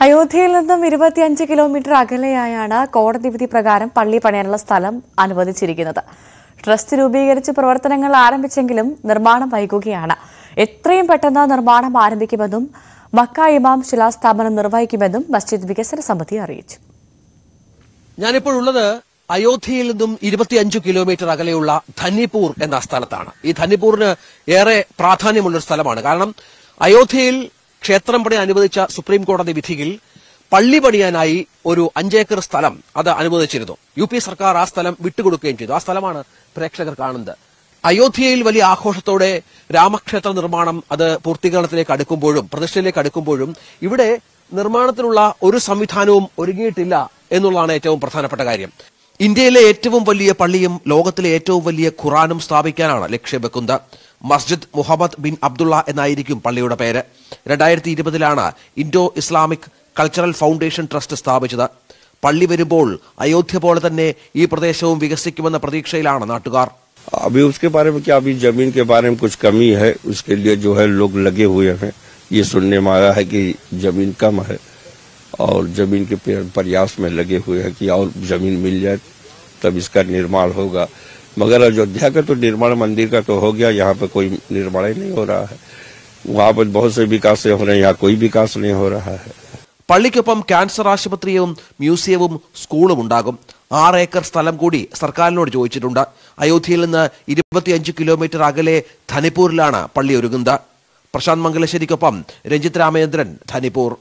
അയോധ്യയിൽ നിന്നും ഇരുപത്തിയഞ്ച് കിലോമീറ്റർ അകലെയായാണ് കോടതി വിധി പ്രകാരം പള്ളി പണിയാനുള്ള സ്ഥലം അനുവദിച്ചിരിക്കുന്നത്. ട്രസ്റ്റ് രൂപീകരിച്ച് പ്രവർത്തനങ്ങൾ ആരംഭിച്ചെങ്കിലും നിർമ്മാണം വൈകുകയാണ്. എത്രയും പെട്ടെന്ന് നിർമ്മാണം ആരംഭിക്കുമെന്നും മക്ക ഇമാം ശിലാസ്ഥാപനം നിർവഹിക്കുമെന്നും മസ്ജിദ് വികസന സമിതി അറിയിച്ചു. ഞാനിപ്പോൾ ഉള്ളത് അയോധ്യയിൽ നിന്നും ഇരുപത്തിയഞ്ച് കിലോമീറ്റർ അകലെയുള്ള ധന്നിപ്പൂർ എന്ന സ്ഥലത്താണ്. ഈ ധന്നിപ്പൂരിന് ഏറെ പ്രാധാന്യമുള്ള സ്ഥലമാണ്. കാരണം അയോധ്യയിൽ ക്ഷേത്രം പണി അനുവദിച്ച സുപ്രീം കോടതി വിധിയിൽ പള്ളി പണിയാനായി ഒരു അഞ്ചേക്കർ സ്ഥലം അത് അനുവദിച്ചിരുന്നു. യു പി സർക്കാർ ആ സ്ഥലം വിട്ടുകൊടുക്കുകയും ചെയ്തു. ആ സ്ഥലമാണ് പ്രേക്ഷകർ കാണുന്നത്. അയോധ്യയിൽ വലിയ ആഘോഷത്തോടെ രാമക്ഷേത്ര നിർമ്മാണം അത് പൂർത്തീകരണത്തിലേക്ക് അടുക്കുമ്പോഴും പ്രതിഷ്ഠയിലേക്ക് അടുക്കുമ്പോഴും ഇവിടെ നിർമ്മാണത്തിനുള്ള ഒരു സംവിധാനവും ഒരുങ്ങിയിട്ടില്ല എന്നുള്ളതാണ് ഏറ്റവും പ്രധാനപ്പെട്ട കാര്യം. ഇന്ത്യയിലെ ഏറ്റവും വലിയ പള്ളിയും ലോകത്തിലെ ഏറ്റവും വലിയ ഖുറാനും സ്ഥാപിക്കാനാണ് ലക്ഷ്യം വെക്കുന്നത് മസ്ജിദ് മുഹമ്മദ് ബിൻ അബ്ദുള്ള എന്നായിരിക്കും പള്ളിയുടെ പേര് രണ്ടായിരത്തി ഇരുപതിലാണ് Indo Islamic cultural foundation trust സ്ഥാപിച്ചത് പള്ളി വരുമ്പോൾ അയോധ്യ പോലെ തന്നെ ഈ പ്രദേശവും വികസിക്കുമെന്ന പ്രതീക്ഷയിലാണ് നാട്ടുകാർ अभी उसके बारे में क्या अभी जमीन के बारे में कुछ कमी है उसके लिए जो है लोग लगे हुए हैं ये सुनने में आया है कि जमीन कम है और जमीन के पे- प्रयास में लगे हुए हैं कि और जमीन मिल जाए तब इसका निर्माण होगा मगर अयोध्या का तो निर्माण मंदिर का तो हो गया यहाँ पे कोई निर्माण ही नहीं हो रहा है वहाँ पर बहुत से विकास हो रहे हैं यहाँ कोई विकास नहीं हो रहा है പള്ളിക്കൊപ്പം ക്യാൻസർ ആശുപത്രിയും മ്യൂസിയവും സ്കൂളും ഉണ്ടാകും ആറ് ഏക്കർ സ്ഥലം കൂടി സർക്കാരിനോട് ചോദിച്ചിട്ടുണ്ട് അയോധ്യയിൽ നിന്ന് ഇരുപത്തിയഞ്ച് കിലോമീറ്റർ അകലെ ധനിപ്പൂരിലാണ് പള്ളി ഒരുങ്ങുന്നത് പ്രശാന്ത് മംഗലശ്ശേരിക്കൊപ്പം രഞ്ജിത് രാമചന്ദ്രൻ ധനിപ്പൂർ